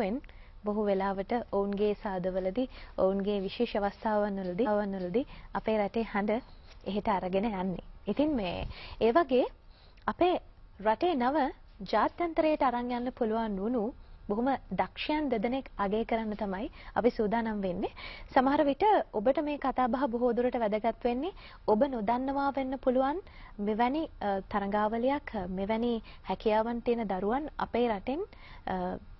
වෙනුවෙන් බොහෝ වෙලාවට ඔවුන්ගේ සාදවලදී ඔවුන්ගේ විශේෂ අවස්ථාවන්වලදී අවන්වලදී අපේ රටේ හඬ එහෙට අරගෙන යන්නේ. ඉතින් මේ ඒ වගේ අපේ රටේ නව ජාත්‍යන්තරයට අරන් යන්න පුළුවන් වුණු බොහොම දක්ෂයන් දෙදෙනෙක් අගය කරන්න තමයි අපි සූදානම් වෙන්නේ. සමහර විට ඔබට මේ කතාබහ බොහෝ දුරට වැදගත් වෙන්නේ ඔබ නොදන්නවා වෙන්න පුළුවන් මෙවැනි තරඟාවලියක් මෙවැනි හැකියාවන් තියෙන දරුවන් අපේ රටෙන්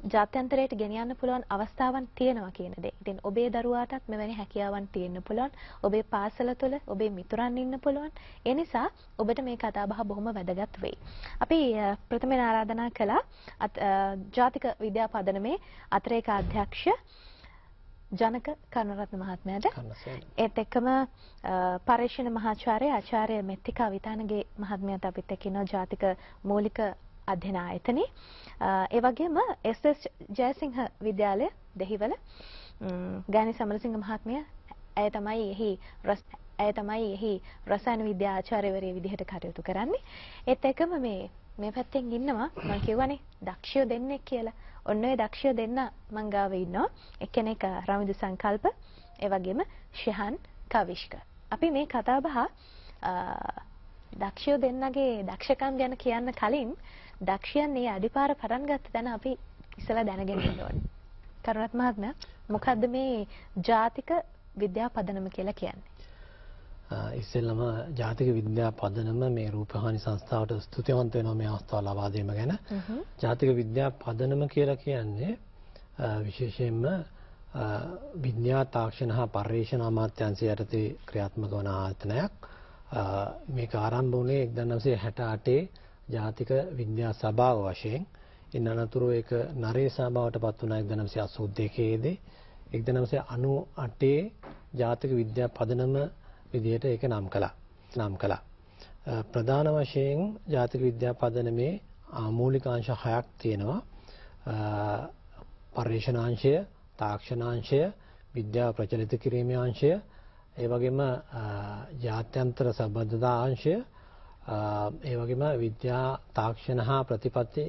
ජාත්‍යන්තරයට ගෙනියන්න පුළුවන් අවස්ථාවන් තියෙනවා කියන දේ. ඉතින් ඔබේ දරුවාටත් මෙවැනි හැකියාවන් තියෙන්න පුළුවන්. ඔබේ පාසල තුළ ඔබේ මිතුරන් ඉන්න පුළුවන්. ඒ නිසා ඔබට මේ කතාබහ බොහොම වැදගත් වෙයි. අපි ප්‍රථමයෙන් ආරාධනා කළා ජාතික විද්‍යා පදනමේ අතරේක අධ්‍යක්ෂ ජනක කරුණරත්න මහත්මයාට ඒත් එක්කම පරිශන මහාචාර්ය ආචාර්ය මෙත්තිකා විතානගේ මහත්මයාට අපිත් එක්ක ඉන්නවා ජාතික මූලික අධ්‍යයන ආයතනේ ඒ වගේම එස්.එස්. ජයසිංහ විද්‍යාලය දෙහිවල ගානි සමරසිංහ මහත්මිය ඇය තමයි එහි ඇය තමයි එහි රසායන විද්‍යා ආචාර්යවරිය විදිහට කටයුතු කරන්නේ. ඒත් එකම මේ මේ පැත්තෙන් ඉන්නවා මම කියවනේ දක්ෂයෝ දෙන්නෙක් කියලා. ඔන්න ඔය දක්ෂයෝ දෙන්න මං ගාව ඉන්නවා. එක්කෙනෙක් රමිදු සංකල්ප, ඒ වගේම ශහන් කවිෂ්ක. අපි මේ කතාබහ දක්ෂයෝ දෙන්නගේ දක්ෂකම් ගැන කියන්න කලින් දක්ෂයන් මේ අඩිපාර පටන් ගත්ත තැන අපි ඉස්සලා දැනගෙන ඉන්න ඕනේ. කරුණත් මහත්මයා මොකද්ද මේ ජාතික විද්‍යා පදනම කියලා කියන්නේ? ඉස්සෙල්ලම ජාතික විද්‍යා පදනම මේ රූපහානි සංස්ථාවට ස්තුතිවන්ත වෙනවා මේ අවස්ථාව ලබා දීම ගැන. ජාතික විද්‍යා පදනම කියලා කියන්නේ විශේෂයෙන්ම විද්‍යා තාක්ෂණ හා පර්යේෂණ අමාත්‍යාංශය යටතේ ක්‍රියාත්මක වන ආයතනයක්. මේක ආරම්භ වුණේ 1968 ජාතික විද්‍යා සභාව වශයෙන් ඉන් අනතුරු ඒක නරේසා බවට පත් වුණා 1982 දී 1998 ජාතික විද්‍යා පදනම විදිහට ඒක නම් කළා. නම් කළා. ප්‍රධාන වශයෙන් ජාතික විද්‍යා පදනමේ මූලිකාංශ හයක් තියෙනවා. පර්යේෂණාංශය, තාක්ෂණාංශය, විද්‍යාව ප්‍රචලිත කිරීමේ අංශය, ඒ වගේම ජාත්‍යන්තර සම්බන්ධතා අංශය ඒ වගේම විද්‍යා තාක්ෂණ හා ප්‍රතිපත්ති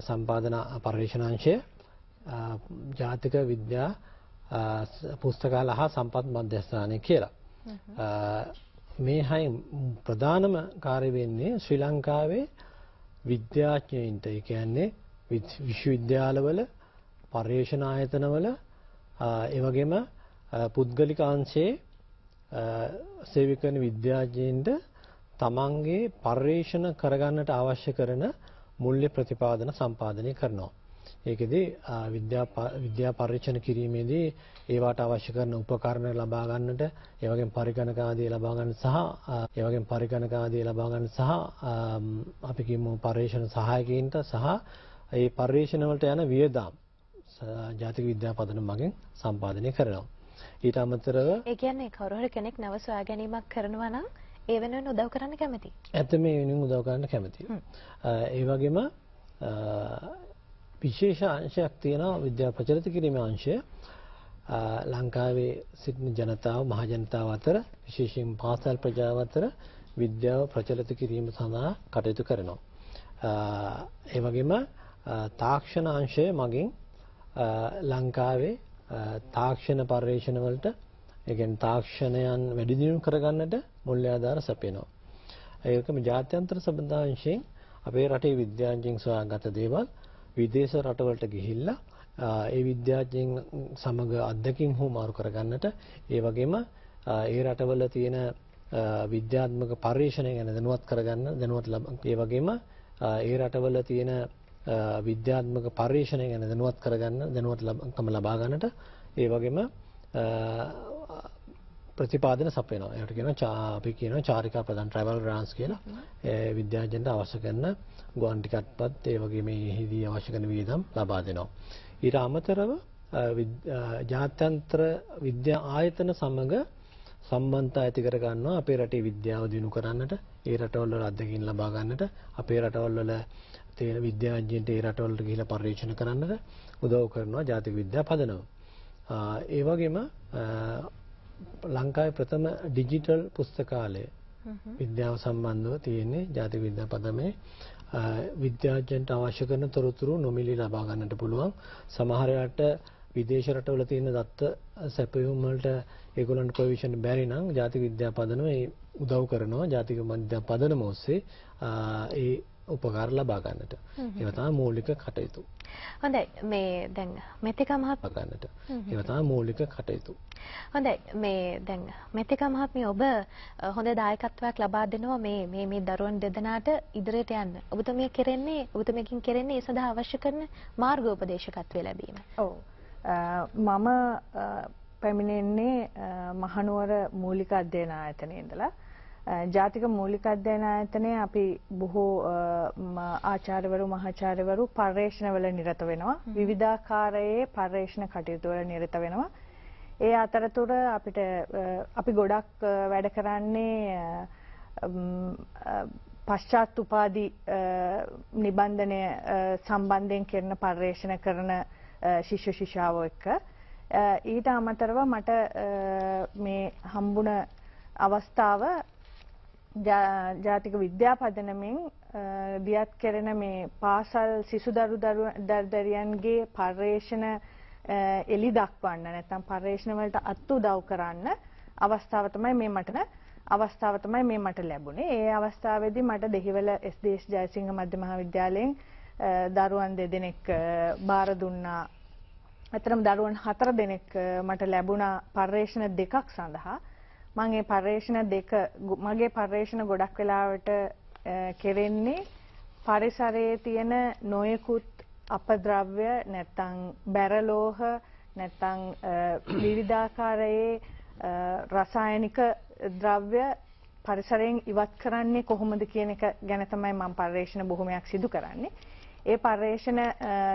සම්පාදන පරිශ්‍රණාංශය ජාතික විද්‍යා පුස්තකාල හා සම්පත් මධ්‍යස්ථානය කියලා. මේ හයින් ප්‍රධානම කාර්ය වෙන්නේ ශ්‍රී ලංකාවේ විද්‍යාඥයින්ට ඒ කියන්නේ විශ්වවිද්‍යාලවල පර්යේෂණ ආයතනවල ඒ වගේම පුද්ගලික අංශයේ සේවය කරන විද්‍යාඥයින්ට තමන්ගේ පර්යේෂණ කරගන්නට අවශ්‍ය කරන මූල්‍ය ප්‍රතිපාදන සම්පාදනය කරනවා. ඒකෙදි විද්‍යා විද්‍යා පරීක්ෂණ කිරීමේදී ඒවට අවශ්‍ය කරන උපකරණ ලබා ගන්නට, ඒ වගේම පරිගණක ආදී ලබා ගන්න සහ ඒ වගේම පරිගණක ආදී ලබා ගන්න සහ අපි කියමු පරීක්ෂණ සහායකයින්ට සහ ඒ පරීක්ෂණ වලට යන වියදම් ජාතික විද්‍යා පදනම මගින් සම්පාදනය කරනවා. ඊට අමතරව ඒ කියන්නේ කවුරු හරි කෙනෙක් නව සොයා ගැනීමක් කරනවා නම් ඒ වෙනුවෙන් උදව් කරන්න කැමතියි. ඇත්ත මේ වෙනුවෙන් උදව් කරන්න කැමතියි. ඒ වගේම විශේෂ අංශයක් තියෙනවා විද්‍යා ප්‍රචලිත කිරීමේ අංශය. ලංකාවේ සිටින ජනතාව මහ ජනතාව අතර විශේෂයෙන් පාසල් ප්‍රජාව අතර විද්‍යාව ප්‍රචලිත කිරීම සඳහා කටයුතු කරනවා. ඒ වගේම තාක්ෂණ අංශය මගින් ලංකාවේ තාක්ෂණ පර්යේෂණ වලට ඒ කියන්නේ තාක්ෂණයන් වැඩි දියුණු කරගන්නට මුල්‍ය ආධාර සපයනවා. ඒකම ජාත්‍යන්තර සම්බන්ධාංශයෙන් අපේ රටේ විද්‍යාඥයින් සොයාගත දේවල් විදේශ රටවලට ගිහිල්ලා ඒ විද්‍යාඥයින් සමග අත්දැකීම් හෝ මාරු කරගන්නට ඒ වගේම ඒ රටවල තියෙන විද්‍යාත්මක පරීක්ෂණ ගැන දැනුවත් කරගන්න දැනුවත් ඒ වගේම ඒ රටවල තියෙන විද්‍යාත්මක පරීක්ෂණ ගැන දැනුවත් කරගන්න දැනුවත්කම ලබා ගන්නට ඒ වගේම ප්‍රතිපාදන සපයනවා. ඒකට කියනවා අපි කියනවා චාරිකා ප්‍රදාන ට්‍රැවල් ග්‍රාන්ට්ස් කියලා. ඒ විද්‍යාඥයන්ට අවශ්‍ය කරන ගුවන් ටිකට්පත් ඒ වගේම එහිදී අවශ්‍ය කරන වියදම් ලබා දෙනවා. ඊට අමතරව ජාත්‍යන්තර විද්‍යා ආයතන සමග සම්බන්ධතා ඇති කර ගන්නවා අපේ රටේ විද්‍යාව දිනු කරන්නට, ඒ රටවල වල අත්දැකීම් ලබා ගන්නට, අපේ රටවල වල තියෙන විද්‍යාඥයන්ට ඒ රටවලට ගිහිලා පර්යේෂණ කරන්නට උදව් කරනවා ජාතික විද්‍යා පදනම. ඒ වගේම ලංකාවේ ප්‍රථම ඩිජිටල් පුස්තකාලය විද්‍යාව සම්බන්ධව තියෙන්නේ ජාතික විද්‍යා පදමේ. විද්‍යාඥයන්ට අවශ්‍ය කරන තොරතුරු නොමිලේ ලබා ගන්නට පුළුවන්. සමහර රට විදේශ රටවල තියෙන දත්ත සැපයුම් වලට ඒගොල්ලන්ට ප්‍රොවිෂන් බැරි නම් ජාතික විද්‍යා පදනම ඒ උදව් කරනවා. ජාතික විද්‍යා පදනම ඔස්සේ ඒ උපකාර ලබා ගන්නට. ඒවා තමයි මූලික කටයුතු. හොඳයි මේ දැන් මෙතික මහත් ගන්නට. ඒවා තමයි මූලික කටයුතු. හොඳයි මේ දැන් මෙතික මහත්මිය ඔබ හොඳ දායකත්වයක් ලබා දෙනවා මේ මේ මේ දරුවන් දෙදෙනාට ඉදිරියට යන්න. ඔබතුමිය කෙරෙන්නේ ඔබතුමියකින් කෙරෙන්නේ ඒ සඳහා අවශ්‍ය කරන මාර්ගෝපදේශකත්වය ලැබීම. ඔව්. මම පැමිණෙන්නේ මහනුවර මූලික අධ්‍යයන ආයතනයේ ඉඳලා ජාතික මූලික අධ්‍යයන ආයතනයේ අපි බොහෝ ආචාර්යවරු මහාචාර්යවරු පර්යේෂණවල නිරත වෙනවා. විවිධාකාරයේ පර්යේෂණ කටයුතු වල නිරත වෙනවා. ඒ අතරතුර අපිට අපි ගොඩක් වැඩ කරන්නේ පශ්චාත් උපාධි නිබන්ධනය සම්බන්ධයෙන් කරන පර්යේෂණ කරන ශිෂ්‍ය ශිෂ්‍යාවෝ එක්ක. ඊට අමතරව මට මේ හම්බුණ අවස්ථාව ජාතික විද්‍යාපදනමෙන් දියත් කෙරෙන මේ පාසල් සිසු දරු දරුදරියන්ගේ පර්යේෂණ එලි දක්වන්න නැත්නම් පර්යේෂණ වලට අත් උදව් කරන්න අවස්ථාව තමයි මේ මට අවස්ථාව තමයි මේ මට ලැබුණේ. ඒ අවස්ථාවේදී මට දෙහිවල එස්.ඩී.එස්. ජයසිංහ මධ්‍ය මහාවිද්‍යාලයෙන් දරුවන් දෙදෙනෙක් බාර දුන්නා. අතරම දරුවන් හතර දෙනෙක් මට ලැබුණා පර්යේෂණ දෙකක් සඳහා. මම මේ පර්යේෂණ දෙක මගේ පර්යේෂණ ගොඩක් වෙලාවට කෙරෙන්නේ පරිසරයේ තියෙන නොයෙකුත් අපද්‍රව්‍ය නැත්නම් බැරලෝහ නැත්නම් විවිධාකාරයේ රසායනික ද්‍රව්‍ය පරිසරයෙන් ඉවත් කරන්නේ කොහොමද කියන එක ගැන තමයි මම පර්යේෂණ බොහොමයක් සිදු කරන්නේ. ඒ පර්යේෂණ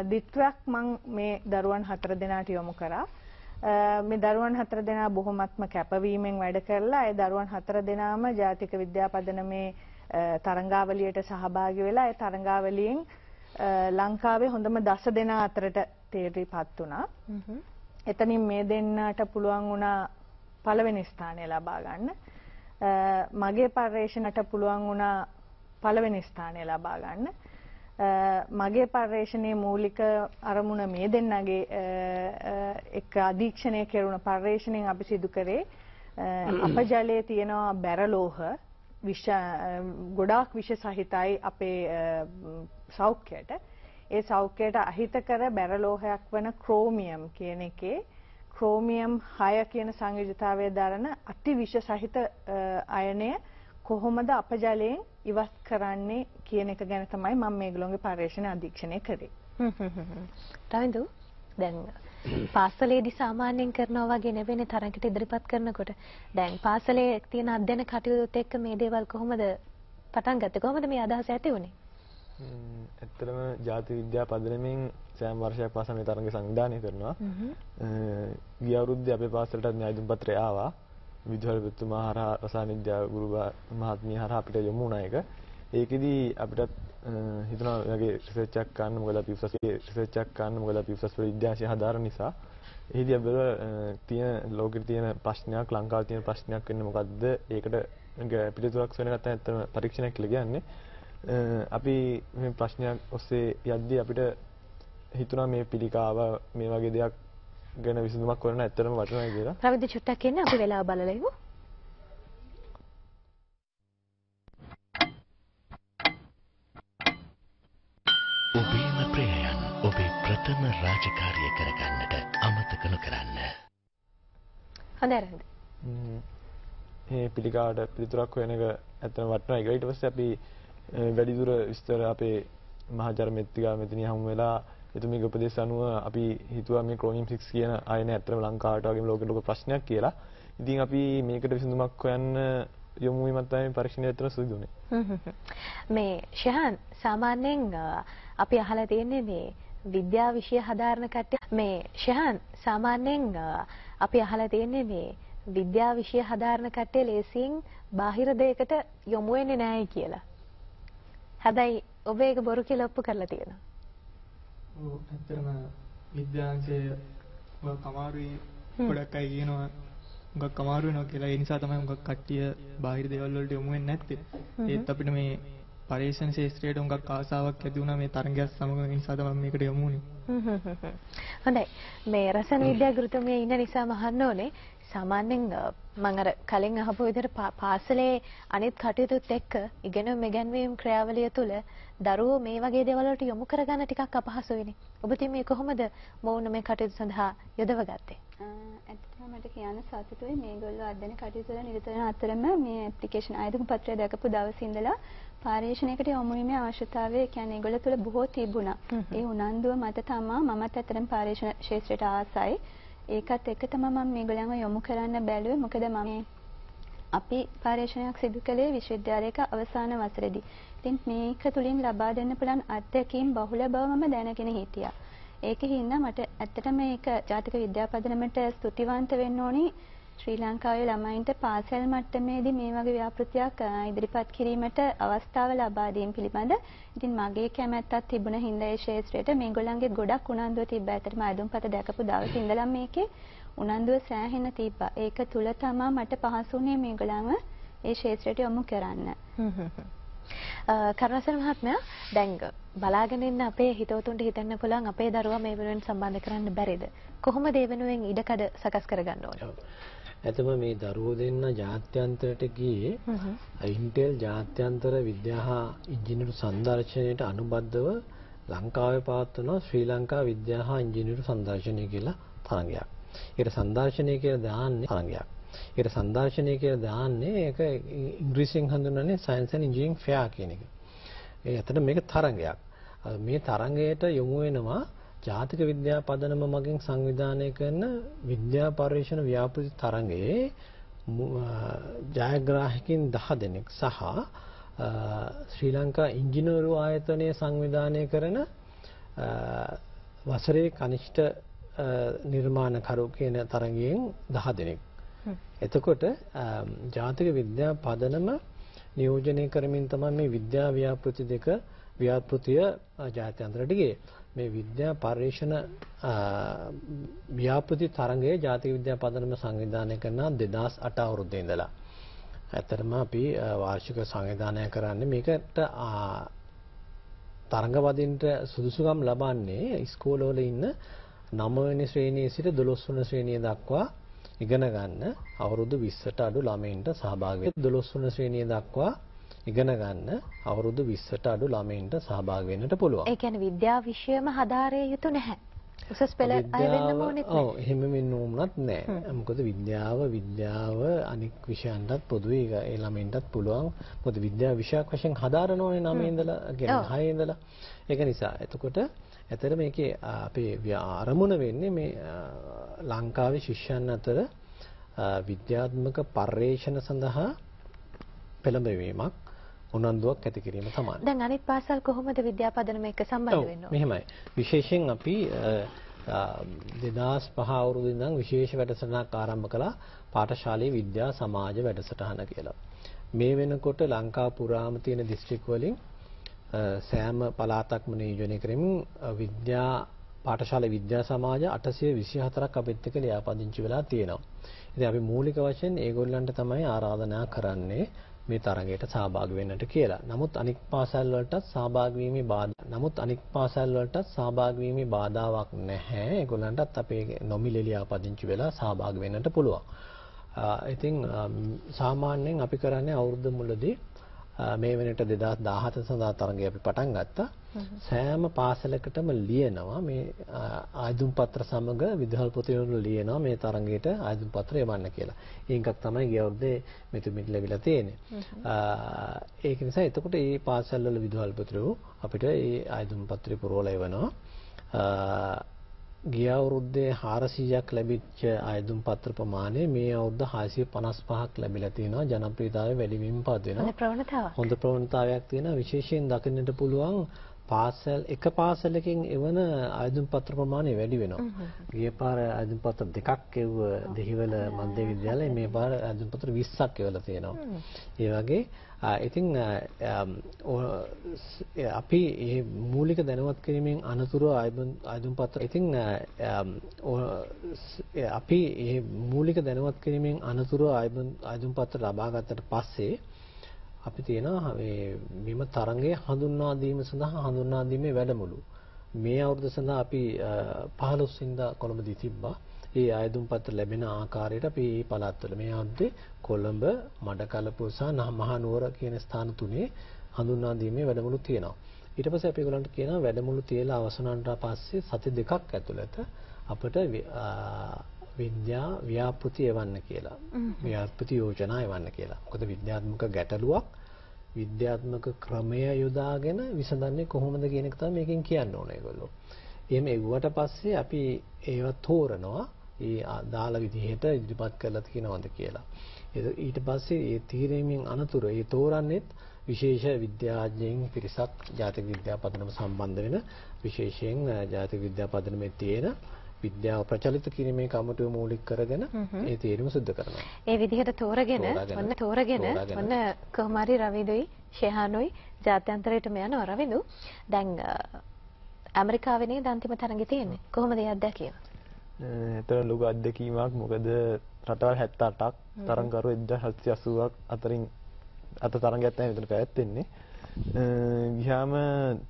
දිත්වයක් මම මේ දරුවන් හතර දෙනාට යොමු කරා. මේ දරුවන් හතර දෙනා බොහොමත්ම කැපවීමෙන් වැඩ කරලා ඒ දරුවන් හතර දෙනාම ජාතික විද්‍යාපදනමේ තරංගාවලියට සහභාගී වෙලා ඒ තරංගාවලියෙන් ලංකාවේ හොඳම දස දෙනා අතරට තේරිපත් වුණා. එතනින් මේ දෙන්නට පුළුවන් වුණා පළවෙනි ස්ථානය ලබා ගන්න. මගේ පර්යේෂණයට පුළුවන් වුණා පළවෙනි ස්ථානය ලබා ගන්න. මගේ පර්යේෂණයේ මූලික අරමුණ මේ දෙන්නගේ එක් අධීක්ෂණය කෙරුණ පර්යේෂණයෙන් අපි සිදු කරේ අපජලයේ තියෙනවා බැරලෝහ විෂ ගොඩාක් විෂ සහිතයි අපේ සෞඛ්‍යයට. ඒ සෞඛ්‍යයට අහිතකර බැරලෝහයක් වන ක්‍රෝමියම් කියන එකේ ක්‍රෝමියම් 6 කියන සංයුජතාවය දරන අති විෂ සහිත අයනය කොහොමද අපජලයෙන් ඉවත් කරන්නේ කියන එක ගැන තමයි මම මේගොල්ලෝගේ පර්යේෂණ අධීක්ෂණය කරේ. රවින්දු දැන් පාසලේදී සාමාන්‍යයෙන් කරනවා වගේ නෙවෙයි තරඟට ඉදිරිපත් කරනකොට දැන් පාසලේ තියෙන අධ්‍යයන කටයුතුත් එක්ක මේ දේවල් කොහොමද පටන් ගත්තේ කොහොමද මේ අදහස ඇති වුනේ? ඇත්තටම ජාති විද්‍යා පදනමෙන් සෑම වර්ෂයක් පාසා මේ තරඟ සංවිධානය කරනවා. ගිය අවුරුද්දේ අපේ පාසලට න්‍යාය පත්‍රය ආවා. විදුහල්පතිතුමා හරහා රසායන විද්‍යා ගුරු මහත්මිය හරහා අපිට යොමු වුණා ඒක. ඒකෙදි අපිටත් හිතනවා වගේ රිසර්ච් එකක් කරන්න මොකද අපි උසස් රිසර්ච් එකක් කරන්න මොකද අපි උසස් විද්‍යාංශය හදාරන නිසා. එහිදී අපි තියෙන ලෝකෙට තියෙන ප්‍රශ්නයක් ලංකාවේ තියෙන ප්‍රශ්නයක් වෙන්නේ මොකද්ද? ඒකට පිළිතුරක් සොයන ගත්තා නැත්නම් පරීක්ෂණයක් කියලා කියන්නේ. අපි මේ ප්‍රශ්නයක් ඔස්සේ යද්දී අපිට හිතුණා මේ පිළිකාව මේ වගේ දෙයක් ගැන විසඳුමක් කරන්න ඇත්තටම වටිනවා කියලා. රවිද චුට්ටක් එන්න අපි වෙලාව බලලා ඉමු. ඔබේම ප්‍රේයන් ඔබේ ප්‍රථම රාජකාරිය කරගන්නට අමතක නොකරන්න. හොඳයි රවිද. මේ පිළිකාවට පිළිතුරක් හොයන එක ඇත්තටම වටිනවා. ඒක ඊට පස්සේ අපි වැඩිදුර විස්තර අපේ මහාචාර්ය මෙත්තිගා මෙතනිය හමු වෙලා එතුමියගේ උපදෙස් අනුව අපි හිතුවා මේ ක්‍රෝමියම් 6 කියන අයන ඇත්තටම ලංකාවට වගේම ලෝකෙට ලොකු ප්‍රශ්නයක් කියලා. ඉතින් අපි මේකට විසඳුමක් හොයන්න යොමු වීමත් තමයි පරීක්ෂණය ඇත්තට සිදු වුනේ. මේ ශහන් සාමාන්‍යයෙන් අපි අහලා තියෙන්නේ මේ විද්‍යා විෂය හදාරන කට්ටිය මේ ශහන් සාමාන්‍යයෙන් අපි අහලා තියෙන්නේ මේ විද්‍යා විෂය හදාරන කට්ටිය ලේසියෙන් බාහිර දෙයකට යොමු වෙන්නේ නැහැ කියලා. හැබැයි ඔබ ඒක බොරු කියලා ඔප්පු කරලා තියෙනවා. ඔව් ඇත්තටම විද්‍යාංශය ගොඩක් අමාරුයි. ගොඩක් අය කියනවා ගොඩක් අමාරු වෙනවා කියලා. ඒ නිසා තමයි ගොඩක් කට්ටිය බාහිර දේවල් වලට යොමු වෙන්නේ නැත්තේ. ඒත් අපිට මේ පර්යේෂණ ශාස්ත්‍රයට උඟක් ආසාවක් ඇති වුණා මේ තරංගයත් සමග. ඒ නිසා තමයි මේකට යමු වුනේ. හොඳයි. මේ රසායන විද්‍යා ගුරුතුමිය ඉන්න නිසා මහන්න ඕනේ. සාමාන්‍යයෙන් මම අර කලින් අහපු විදිහට පාසලේ අනිත් කටයුතුත් එක්ක ඉගෙනුම් ඉගැන්වීම් ක්‍රියාවලිය තුළ දරුවෝ මේ වගේ දේවල් වලට යොමු කරගන්න ටිකක් අපහසුයිනේ. ඔබතුමී මේ කොහොමද මොවුන් මේ කටයුතු සඳහා යොදවගත්තේ? ඇත්තටම මට කියන්න සතුටුයි මේගොල්ලෝ අධ්‍යයන කටයුතු වල නිරත වෙන අතරම මේ ඇප්ලිකේෂන් ආයතන පත්‍රය දැකපු දවසේ ඉඳලා පරීක්ෂණයකට යොමු වීමේ අවශ්‍යතාවය කියන්නේ ඒගොල්ලෝ තුල බොහෝ තිබුණා. ඒ උනන්දුව මත තමයි මමත් ඇත්තටම පරීක්ෂණ ක්ෂේත්‍රයට ආසයි. ඒකත් එක්ක තමයි මම මේගොල්ලන්ව යොමු කරන්න බැලුවේ. මොකද මම අපි පරීක්ෂණයක් සිදු කළේ විශ්වවිද්‍යාලයක අවසාන වසරේදී. ඉතින් මේක තුලින් ලබා දෙන්න පුළුවන් අත්දැකීම් බහුල බව මම දැනගෙන හිටියා. ඒකෙහිඳ මට ඇත්තටම මේක ජාතික විද්‍යාපදනමට ස්තුතිවන්ත වෙන්න ඕනි. ශ්‍රී ලංකාවේ ළමයින්ට පාසල් මට්ටමේදී මේ වගේ ව්‍යාපෘතියක් ඉදිරිපත් කිරීමට අවස්ථාව ලබා දීම පිළිබඳ ඉතින් මගේ කැමැත්තක් තිබුණ හින්දා ඒ ක්ෂේත්‍රයට මේගොල්ලන්ගේ ගොඩක් උනන්දුව තිබ්බා. ඇත්තටම අයදුම්පත දැකපු දවසේ ඉඳලම මේකේ උනන්දුව සෑහෙන තිබ්බා. ඒක තුල තමයි මට පහසුනේ මේගොල්ලන්ව ඒ ක්ෂේත්‍රයට යොමු කරන්න. කරුණාසන මහත්මයා දැන් බලාගෙන ඉන්න අපේ හිතවතුන්ට හිතන්න පුළුවන් අපේ දරුවා මේ වෙනුවෙන් සම්බන්ධ කරන්න බැරිද? කොහොමද ඒ වෙනුවෙන් ඉඩකඩ සකස් කරගන්න ඕනේ? ඇතම මේ දරුවෝ දෙන්න ජාත්‍යන්තරයට ගියේ ඉන්ටෙල් ජාත්‍යන්තර විද්‍යා හා ඉංජිනේරු සංදර්ශනයට අනුබද්ධව ලංකාවේ පවත්වන ශ්‍රී ලංකා විද්‍යා හා ඉංජිනේරු සංදර්ශනය කියලා තරගයක්. ඒකට සංදර්ශනය කියලා දාන්නේ තරගයක්. ඒකට සංදර්ශනය කියලා දාන්නේ ඒක ඉංග්‍රීසියෙන් හඳුන්වන්නේ සයන්ස් ඇන්ඩ් ඉන්ජිනියරින් ෆෙයා කියන එක. ඒ ඇත්තට මේක තරගයක්. මේ තරගයට යොමු වෙනවා ජාතික විද්‍යා පදනම මගින් සංවිධානය කරන විද්‍යා පර්යේෂණ ව්‍යාපෘති තරඟයේ ජයග්‍රාහකින් 10 දෙනෙක් සහ ශ්‍රී ලංකා ඉංජිනේරු ආයතනයේ සංවිධානය කරන වසරේ කනිෂ්ඨ නිර්මාණකරු කියන තරඟයෙන් 10 දෙනෙක්. එතකොට ජාතික විද්‍යා පදනම නියෝජනය කරමින් තමයි මේ විද්‍යා ව්‍යාපෘති දෙක ව්‍යාපෘතිය ජාත්‍යන්තරයට ගියේ. මේ විද්‍යා පර්යේෂණ ව්‍යාපෘති තරඟයේ ජාතික විද්‍යා පදනම සංවිධානය කරන 2008 අවුරුද්දේ ඉඳලා. ඇත්තටම අපි වාර්ෂික සංවිධානය කරන්නේ මේකට තරඟ වදින්ට සුදුසුකම් ලබන්නේ ඉස්කෝලවල ඉන්න 9 වෙනි ශ්‍රේණියේ සිට 12 වෙනි ශ්‍රේණිය දක්වා ඉගෙන ගන්න අවුරුදු 20ට අඩු ළමයින්ට සහභාගී වෙන්න 12 වෙනි ශ්‍රේණිය දක්වා ඉගෙන ගන්න අවුරුදු 20ට අඩු ළමයින්ට සහභාගී වෙන්නට පුළුවන්. ඒ කියන්නේ විද්‍යා විෂයම හදාරේ යුතු නැහැ. උසස් පෙළ අය වෙන්න ඕනෙත් නැහැ. ඔව් එහෙම වෙන්න ඕනත් නැහැ. මොකද විද්‍යාව විද්‍යාව අනික් විෂයන්ටත් පොදුයි ඒ ළමයින්ටත් පුළුවන්. මොකද විද්‍යාව විෂයක් වශයෙන් හදාරන ඕනේ 9 ඉඳලා කියන්නේ 6 ඉඳලා. ඒක නිසා එතකොට ඇතර මේකේ අපේ අරමුණ වෙන්නේ මේ ලංකාවේ ශිෂ්‍යයන් අතර විද්‍යාත්මක පර්යේෂණ සඳහා පෙළඹවීමක් උනන්දුවක් ඇති කිරීම තමයි. දැන් අනිත් පාසල් කොහොමද විද්‍යාපදනම එක්ක සම්බන්ධ වෙන්නේ? මෙහෙමයි. විශේෂයෙන් අපි 2005 අවුරුද්දේ ඉඳන් විශේෂ වැඩසටහනක් ආරම්භ කළා පාඨශාලීය විද්‍යා සමාජ වැඩසටහන කියලා. මේ වෙනකොට ලංකා පුරාම තියෙන දිස්ත්‍රික් වලින් සෑම පළාතක්ම නියෝජනය කරමින් විද්‍යා පාඨශාලා විද්‍යා සමාජ 824ක් අපිත් එක්ක ලියාපදිංචි වෙලා තියෙනවා. ඉතින් අපි මූලික වශයෙන් ඒගොල්ලන්ට තමයි ආරාධනා කරන්නේ මේ තරගයට සහභාගී වෙන්නට කියලා. නමුත් අනික් පාසල් වලටත් සහභාගී වීමේ බාධා නමුත් අනික් පාසල් වලටත් සහභාගී වීමේ බාධාවක් නැහැ. ඒගොල්ලන්ටත් අපේ නොමිලේ ලියාපදිංචි වෙලා සහභාගී වෙන්නට පුළුවන්. ඉතින් සාමාන්‍යයෙන් අපි කරන්නේ අවුරුදු මුලදී මේ වෙනට 2017 සඳහා තරඟය අපි පටන් ගත්තා. සෑම පාසලකටම ලියනවා මේ ආයුධම් පත්‍ර සමග විදුහල් පොතේ ලියනවා මේ තරඟයට ආයුධම් පත්‍ර එවන්න කියලා. ඒකක් තමයි ගිය අවුරුද්දේ මෙතුමිට ලැබිලා තියෙන්නේ. ඒක නිසා එතකොට මේ පාසල් වල විදුහල් පොතේ අපිට මේ ආයුධම් පත්‍රය පුරවලා එවනවා. ගිය අවුරුද්දේ 400ක් ලැබිච්ච ආයුධම් පත්‍ර ප්‍රමාණය මේ අවුරුද්ද 655ක් ලැබිලා තිනවා ජනප්‍රියතාවය වැඩි වීම පත් වෙනවා හොඳ ප්‍රවණතාවක්. හොඳ ප්‍රවණතාවයක් තියෙනවා. විශේෂයෙන් දකින්නට පුළුවන් පාසල් එක පාසලකින් එවන ආයුධම් පත්‍ර ප්‍රමාණය වැඩි වෙනවා. ගිය පාර ආයුධම් පත්‍ර දෙකක් එව්ව දෙහිවල මධ්‍ය විද්‍යාලයේ මේ පාර ආයුධම් පත්‍ර 20ක් එවලා තියෙනවා. ඒ වගේ ඉතින් අපි මේ මූලික දැනුවත් කිරීමෙන් අනතුරු ආයුධම් පත්‍ර ඉතින් අපි මේ මූලික දැනුවත් කිරීමෙන් අනතුරු ආයුධම් පත්‍ර ලබා ගත්තට පස්සේ අපි තියෙනවා මේ මෙම තරඟය හඳුන්වා දීම සඳහා හඳුන්වා දීමේ වැඩමුළු. මේ අවුරුද්ද සඳහා අපි 15 වෙනිදා කොළඹදී තිබ්බා. ඒ ආයුධම් පත්‍ර ලැබෙන ආකාරයට අපි මේ පළාත්වල මේ අවුරුද්දේ කොළඹ, මඩකලපුව සහ මහනුවර කියන ස්ථාන තුනේ හඳුන්වා දීමේ වැඩමුළු තියෙනවා. ඊට පස්සේ අපි ඒගොල්ලන්ට කියනවා වැඩමුළු තියලා අවසන්වන්නට පස්සේ සති දෙකක් ඇතුළත අපිට විද්‍යා ව්‍යාපෘති එවන්න කියලා. ව්‍යාපෘති යෝජනා එවන්න කියලා. මොකද විද්‍යාත්මක ගැටලුවක් විද්‍යාත්මක ක්‍රමය යොදාගෙන විසඳන්නේ කොහොමද කියන එක තමයි මේකෙන් කියන්න ඕන ඒගොල්ලෝ. එහෙම එව්වට පස්සේ අපි ඒව තෝරනවා. ඒ දාලා විදිහට ඉදිරිපත් කරලා තියෙනවද කියලා. ඊට පස්සේ ඒ තීරණයෙන් අනතුරු ඒ තෝරන්නේත් විශේෂ විද්‍යාඥයින් පිරිසක් ජාතික විද්‍යා පදනම සම්බන්ධ වෙන විශේෂයෙන් ජාතික විද්‍යා පදනමේ තියෙන විද්‍යාව ප්‍රචලිත කිරීමේ කමිටුව මූලික කරගෙන ඒ තීරණ සුද්ධ කරනවා. ඒ විදිහට තෝරගෙන ඔන්න තෝරගෙන ඔන්න කොහොම හරි රවිදුයි ෂෙහානුයි ජාත්‍යන්තරයටම යනවා රවිදු. දැන් ඇමරිකාවේ නේද අන්තිම තරඟේ තියෙන්නේ. කොහොමද ඒ අත්දැකීම? එතන ලොකු අත්දැකීමක් මොකද රටවල් 78ක් තරඟකරු 1780ක් අතරින් අත තරඟයක් තමයි මෙතන පැවැත්වෙන්නේ. ගියාම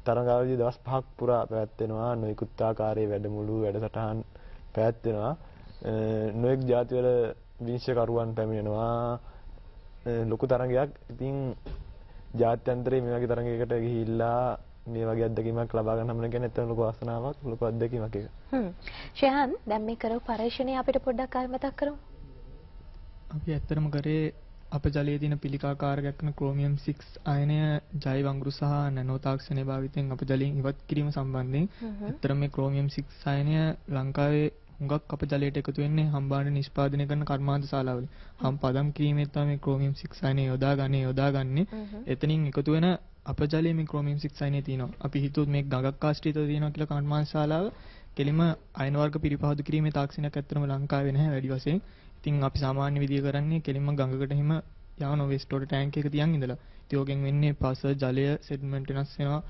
තරඟාවලිය දවස් 5ක් පුරා පැවැත්වෙනවා නොයෙකුත් ආකාරයේ වැඩමුළු වැඩසටහන් පැවැත්වෙනවා. නොයෙක් ජාතිවල විනිශ්චයකරුවන් පැමිණෙනවා. ලොකු තරඟයක්. ඉතින් ජාත්‍යන්තරයේ මේ වගේ තරඟයකට ගිහිල්ලා මේ වගේ අත්දැකීමක් ලබා ගන්න හම්බෙන කියන්නේ ඇත්තම ලොකු වාසනාවක් ලොකු අත්දැකීමක් ඒක. හ්ම්. ෂයන් දැන් මේ කරපු පරීක්ෂණය අපිට පොඩ්ඩක් ආයෙ මතක් කරමු. අපි ඇත්තටම කරේ අප ජලයේ තියෙන පිළිකාකාරයක් වන ක්‍රෝමියම් 6 අයනය ජෛව අංගුරු සහ නැනෝ තාක්ෂණයේ භාවිතයෙන් අප ජලයෙන් ඉවත් කිරීම සම්බන්ධයෙන් ඇත්තටම මේ ක්‍රෝමියම් 6 අයනය ලංකාවේ හුඟක් අප ජලයට එකතු වෙන්නේ හම්බාන නිෂ්පාදනය කරන කර්මාන්ත ශාලාවල. හම් පදම් කිරීමේ තමයි මේ ක්‍රෝමියම් 6 අයනය යොදාගන්නේ යොදාගන්නේ. එතනින් එකතු වෙන අප ජලයේ මේ ක්‍රෝමියම් 6 අයනය තියෙනවා. අපි හිතුවොත් මේ ගඟක් ආශ්‍රිතව තියෙනවා කියලා කර්මාන්ත ශාලාව කෙලිම අයන වර්ග පිරිපහදු කිරීමේ තාක්ෂණයක් ඇත්තටම ලංකාවේ නැහැ වැඩි වශයෙන්. ඉතින් අපි සාමාන්‍ය විදිය කරන්නේ කෙලින්ම ගඟකට හිම යවන වෙස්ට් වල ටැංක් එක තියන් ඉඳලා. ඉතින් වෙන්නේ පස ජලය සෙඩ්මන්ට් වෙනස් වෙනවා.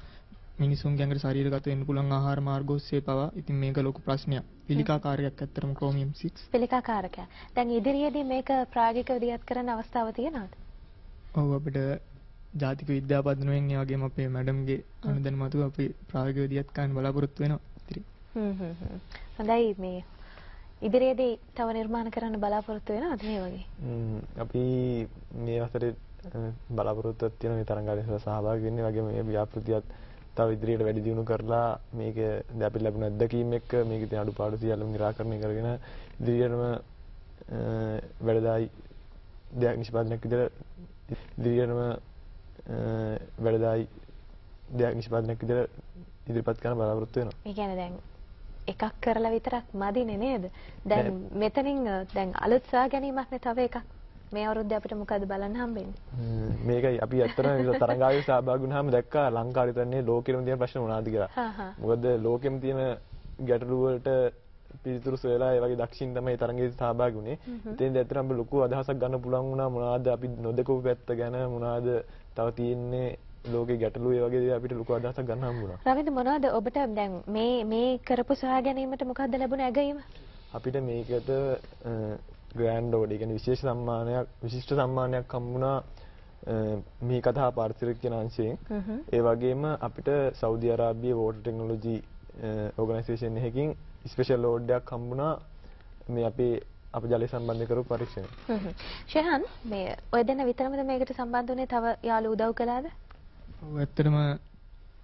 මිනිසුන්ගේ ඇඟට ශරීරගත වෙන්න පුළුවන් ආහාර මාර්ග ඔස්සේ පවා. ඉතින් මේක ලොකු ප්‍රශ්නයක්. පිළිකාකාරයක් ඇත්තටම ක්‍රෝමියම් 6. පිළිකාකාරකයක්. දැන් ඉදිරියේදී මේක ප්‍රායෝගිකව දියත් කරන්න අවස්ථාව තියෙනවද? ඔව් අපිට ජාතික විද්‍යා පදනමෙන් ඒ වගේම අපේ මැඩම්ගේ අනුදැන මතුව අපි ප්‍රායෝගිකව දියත් කරන්න බලාපොරොත්තු වෙනවා. ඉතින් හ්ම් හ්ම් හොඳයි මේ ඉදිරියේදී තව නිර්මාණ කරන්න බලාපොරොත්තු වෙනවද මේ වගේ? අපි මේ වසරේ බලාපොරොත්තුවක් තියෙන මේ තරංගාවලිය සහභාගී වෙන්නේ වගේම මේ ව්‍යාපෘතියත් තව ඉදිරියට වැඩි දියුණු කරලා මේක දැන් අපි ලැබුණ අත්දැකීම් එක්ක මේකේ තියෙන අඩුපාඩු සියල්ලම निराකරණය කරගෙන ඉදිරියටම වැඩදායි දෙයක් නිෂ්පාදනයක් විදිහට ඉදිරියටම වැඩදායි දෙයක් නිෂ්පාදනයක් විදිහට ඉදිරිපත් කරන්න බලාපොරොත්තු වෙනවා. ඒ කියන්නේ දැන් එකක් කරලා විතරක් මදිනේ නේද? දැන් මෙතනින් දැන් අලුත් සොයා ගැනීමක් නේ තව එකක්. මේ අවුරුද්දේ අපිට මොකද බලන්න හම්බෙන්නේ? මේකයි අපි ඇත්තටම තරංගාවේ සහභාගී වුණාම දැක්කා ලංකාවේ තන්නේ ලෝකෙම තියෙන ප්‍රශ්න මොනවද කියලා. මොකද ලෝකෙම තියෙන ගැටලු වලට පිළිතුරු සොයලා ඒ වගේ දක්ෂින් තමයි තරංගයේ සහභාගී වුණේ. ඉතින් ඇත්තටම ලොකු අදහසක් ගන්න පුළුවන් වුණා මොනවද අපි නොදකපු පැත්ත ගැන මොනවද තව තියෙන්නේ ලෝකේ ගැටලු ඒ වගේ දේ අපිට ලොකු අදහසක් ගන්න හම්බුණා. රවින්ද මොනවද ඔබට දැන් මේ මේ කරපු සොයා ගැනීමට මොකද්ද ලැබුණ ඇගයීම? අපිට මේකට ග්‍රෑන්ඩ් ඕඩ් කියන්නේ විශේෂ සම්මානයක් විශිෂ්ට සම්මානයක් හම්බුණා මේ කතා පාරිසරික අංශයෙන්. ඒ වගේම අපිට සෞදි අරාබියේ වෝටර් ටෙක්නොලොජි ඕගනයිසේෂන් එකකින් ස්පෙෂල් එකක් හම්බුණා මේ අපේ අප ජලය සම්බන්ධ කරපු පරීක්ෂණ. ෂෙහන් මේ ඔය දෙන්න විතරමද මේකට සම්බන්ධ වුණේ තව යාළු උදව් කළාද? ඔව් ඇත්තටම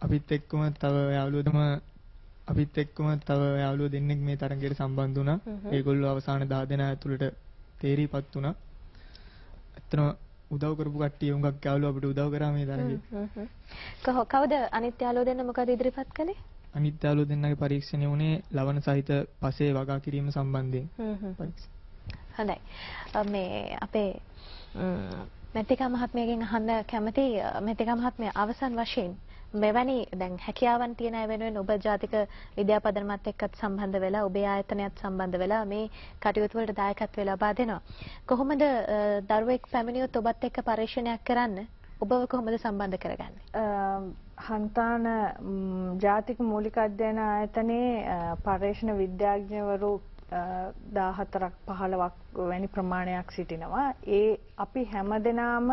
අපිත් එක්කම තව යාළුවෝදම අපිත් එක්කම තව යාළුවෝ දෙන්නෙක් මේ තරඟයට සම්බන්ධ වුණා. ඒගොල්ලෝ අවසාන 10 දෙනා ඇතුළට තේරීපත් වුණා. ඇත්තටම උදව් කරපු කට්ටිය උඟක් යාළුවෝ අපිට උදව් කරා මේ තරඟේ. කවුද අනිත් යාළුවෝ දෙන්න මොකද ඉදිරිපත් කළේ? අනිත් යාළුවෝ දෙන්නගේ පරීක්ෂණය වුණේ ලවණ සහිත පසේ වගා කිරීම සම්බන්ධයෙන්. හොඳයි. මේ අපේ මෙතිකා මහත්මියගෙන් අහන්න කැමති මෙතිකා මහත්මිය අවසන් වශයෙන් මෙවැනි දැන් හැකියාවන් තියෙන අය වෙනුවෙන් ඔබ ජාතික විද්‍යාපදනමත් එක්කත් සම්බන්ධ වෙලා ඔබේ ආයතනයත් සම්බන්ධ වෙලා මේ කටයුතු වලට දායකත්වය ලබා දෙනවා. කොහොමද දරුවෙක් පැමිණියොත් ඔබත් එක්ක පරීක්ෂණයක් කරන්න ඔබව කොහොමද සම්බන්ධ කරගන්නේ? හන්තාන ජාතික මූලික අධ්‍යයන ආයතනයේ පර්යේෂණ විද්‍යාඥවරු 14ක් 15ක් වැනි ප්‍රමාණයක් සිටිනවා. ඒ අපි හැමදෙනාම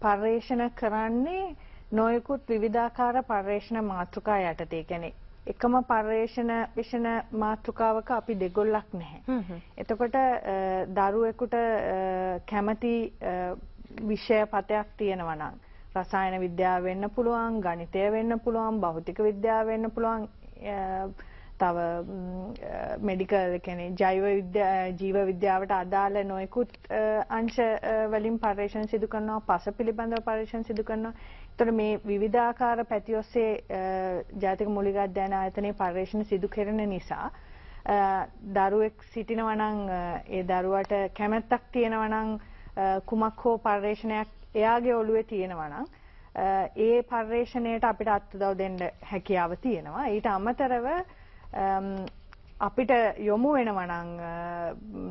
පර්යේෂණ කරන්නේ නොයෙකුත් විවිධාකාර පර්යේෂණ මාතෘකා යටතේ. කියන්නේ එකම පර්යේෂණ විෂණ මාතෘකාවක අපි දෙගොල්ලක් නැහැ. එතකොට දරුවෙකුට කැමති විෂය පතයක් තියෙනවා නම් රසායන විද්‍යාව වෙන්න පුළුවන්, ගණිතය වෙන්න පුළුවන්, භෞතික විද්‍යාව වෙන්න පුළුවන්, තව මෙඩිකල් කියන්නේ ජෛව විද්‍යා ජීව විද්‍යාවට අදාළ නොයෙකුත් අංශ වලින් පර්යේෂණ සිදු කරනවා පස පිළිබඳව පර්යේෂණ සිදු කරනවා. ඒතර මේ විවිධාකාර පැති ඔස්සේ ජාතික මූලික අධ්‍යයන ආයතනයේ පර්යේෂණ සිදු කරන නිසා දරුවෙක් සිටිනවා නම් ඒ දරුවට කැමැත්තක් තියෙනවා නම් කුමක් හෝ පර්යේෂණයක් එයාගේ ඔළුවේ තියෙනවා නම් ඒ පර්යේෂණයට අපිට අත්උදව් දෙන්න හැකියාව තියෙනවා. ඊට අමතරව අපිට යොමු වෙනවා නම්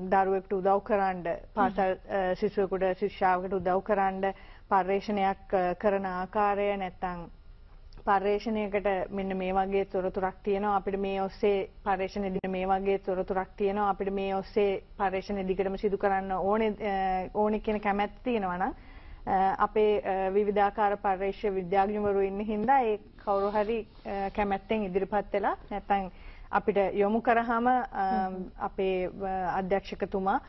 දරුවෙකුට උදව් කරන්න පාසල් සිසුවෙකුට ශිෂ්‍යාවකට උදව් කරන්න පර්යේෂණයක් කරන ආකාරය නැත්නම් පර්යේෂණයකට මෙන්න මේ වගේ තොරතුරක් තියෙනවා. අපිට මේ ඔස්සේ පර්යේෂණ දින මේ වගේ තොරතුරක් තියෙනවා. අපිට මේ ඔස්සේ පර්යේෂණ දිගටම සිදු කරන්න ඕනේ ඕනේ කියන කැමැත්ත තියෙනවා නම් අපේ විවිධාකාර පර්යේෂණ විද්‍යාඥවරු ඉන්න හින්දා ඒ කවුරු හරි කැමැත්තෙන් ඉදිරිපත් වෙලා නැත්නම් අපිට යොමු කරාම අපේ අධ්‍යක්ෂකතුමා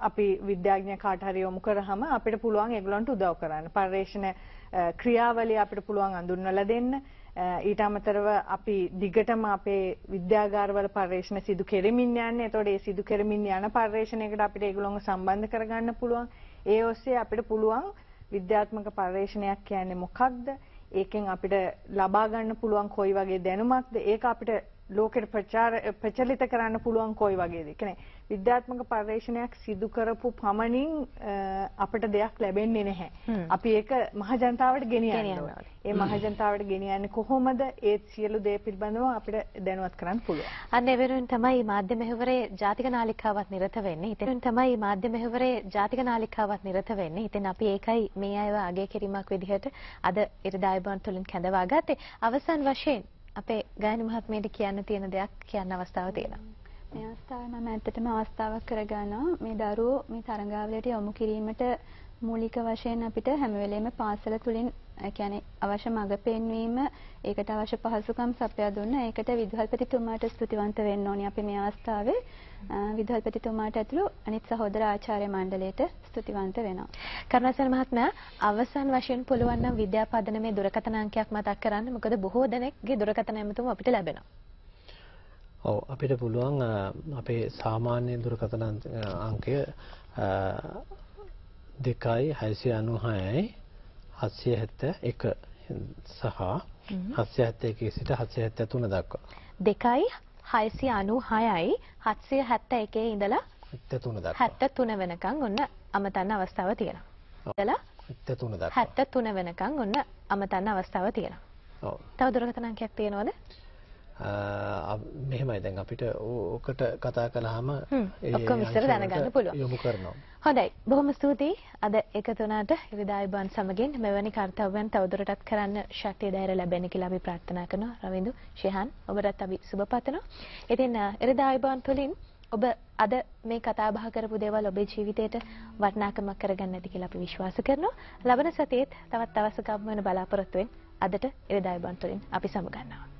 අපි විද්‍යාඥ කාට හරි යොමු කරාම අපිට පුළුවන් ඒගොල්ලන්ට උදව් කරන්න. පර්යේෂණ ක්‍රියාවලිය අපිට පුළුවන් අඳුන්වලා දෙන්න. ඊට අමතරව අපි දිගටම අපේ විද්‍යාගාරවල පර්යේෂණ සිදු කෙරෙමින් යන්නේ. එතකොට ඒ සිදු කෙරෙමින් යන පර්යේෂණයකට අපිට ඒගොල්ලන්ව සම්බන්ධ කරගන්න පුළුවන්. ඒ ඔස්සේ අපිට පුළුවන් විද්‍යාත්මක පර්යේෂණයක් කියන්නේ මොකක්ද? ඒකෙන් අපිට ලබා ගන්න පුළුවන් කොයි වගේ දැනුමක්ද? ඒක අපිට ලෝකෙට ප්‍රචාර ප්‍රචලිත කරන්න පුළුවන් කොයි වගේද? කියන්නේ විද්‍යාත්මක පර්යේෂණයක් සිදු කරපු පමණින් අපිට දෙයක් ලැබෙන්නේ නැහැ. අපි ඒක මහජනතාවට ගෙනියන්න ඕනේ. ඒ මහජනතාවට ගෙනියන්නේ කොහොමද? ඒ සියලු දේ පිළිබඳව අපිට දැනුවත් කරන්න පුළුවන්. අන්න එවරුන් තමයි මාධ්‍ය මෙහෙවරේ ජාතික නාලිකාවත් නිරත වෙන්නේ. ඉතින් තමයි මාධ්‍ය මෙහෙවරේ ජාතික නාලිකාවත් නිරත වෙන්නේ. ඉතින් අපි ඒකයි මේ අයව අගය කිරීමක් විදිහට අද ඉරිදායිබන් තුලින් කැඳවා ගත්තේ. අවසන් වශයෙන් අපේ ගායන මහත්මියට කියන්න තියෙන දෙයක් කියන්න අවස්ථාව තියෙනවා. මේ අවස්ථාවේ මම ඇත්තටම අවස්ථාවක් කරගන්නවා මේ දරුවෝ මේ තරඟාවලියට යොමු කිරීමට මූලික වශයෙන් අපිට හැම වෙලේම පාසල තුලින් ඒ කියන්නේ අවශ්‍ය මඟ පෙන්වීම ඒකට අවශ්‍ය පහසුකම් සපයා දුන්න ඒකට විදුහල්පතිතුමාට ස්තුතිවන්ත වෙන්න ඕනි අපි මේ අවස්ථාවේ විදුහල්පතිතුමාට ඇතුළු අනිත් සහෝදර ආචාර්ය මණ්ඩලයට ස්තුතිවන්ත වෙනවා. කරුණාසල් මහත්මයා අවසන් වශයෙන් පුළුවන් නම් විද්‍යාපදනමේ දුරකථන අංකයක් මතක් කරන්න. මොකද බොහෝ දෙනෙක්ගේ දුරකථන ඇමතුම අපිට ලැබෙනවා. ඔව් අපිට පුළුවන් අපේ සාමාන්‍ය දුරකථන අංකය 2.696යි 771 සහ 771 සිට 773 දක්වා. 2.696යි 771 ඉඳලා 73 දක්වා. 73 වෙනකන් ඔන්න අමතන්න අවස්ථාව. ඉඳලා 73 දක්වා. 73 වෙනකන් ඔන්න අමතන්න අවස්ථාව තියෙනවා. ඔව්. තව දුරකථන අංකයක් තියෙනවද? මෙහෙමයි දැන් අපිට ඕකට කතා කළාම ඔක්කොම විස්තර දැනගන්න පුළුවන්. යොමු කරනවා. හොඳයි. බොහොම ස්තුතියි. අද එකතු වුණාට ඉරිදායිබන් සමගින් මෙවැනි කාර්යයන් තවදුරටත් කරන්න ශක්තිය ධෛර්ය ලැබෙන්න කියලා අපි ප්‍රාර්ථනා කරනවා. රවින්දු, ශිහාන් ඔබටත් අපි සුබ පතනවා. ඉතින් ඉරිදායිබන් තුලින් ඔබ අද මේ කතා බහ කරපු දේවල් ඔබේ ජීවිතයට වටිනාකමක් කරගන්න ඇති කියලා අපි විශ්වාස කරනවා. ලබන සතියේත් තවත් අවශ්‍යකම් වෙන බලාපොරොත්තු වෙන අදට ඉරිදායිබන් තුලින් අපි සමගන්නවා.